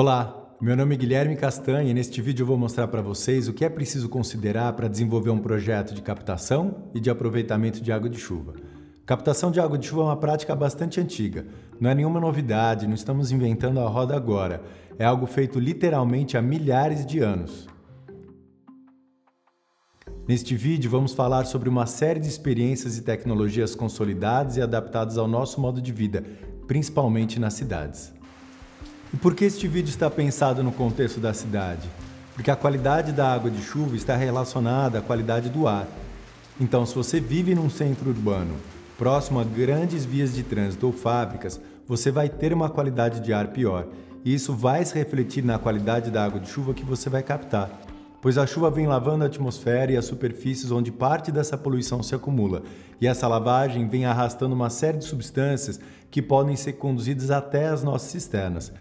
Olá, meu nome é Guilherme Castanha e neste vídeo eu vou mostrar para vocês o que é preciso considerar para desenvolver um projeto de captação e de aproveitamento de água de chuva. Captação de água de chuva é uma prática bastante antiga, não é nenhuma novidade, não estamos inventando a roda agora, é algo feito literalmente há milhares de anos. Neste vídeo vamos falar sobre uma série de experiências e tecnologias consolidadas e adaptadas ao nosso modo de vida, principalmente nas cidades. E por que este vídeo está pensado no contexto da cidade? Porque a qualidade da água de chuva está relacionada à qualidade do ar. Então, se você vive num centro urbano, próximo a grandes vias de trânsito ou fábricas, você vai ter uma qualidade de ar pior. E isso vai se refletir na qualidade da água de chuva que você vai captar. Pois a chuva vem lavando a atmosfera e as superfícies onde parte dessa poluição se acumula, e essa lavagem vem arrastando uma série de substâncias que podem ser conduzidas até as nossas cisternas.